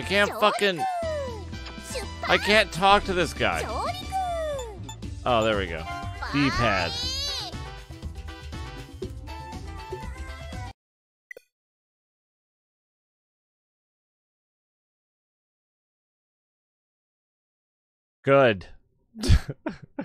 I can't fucking... I can't talk to this guy. Oh, there we go. D-pad. Good.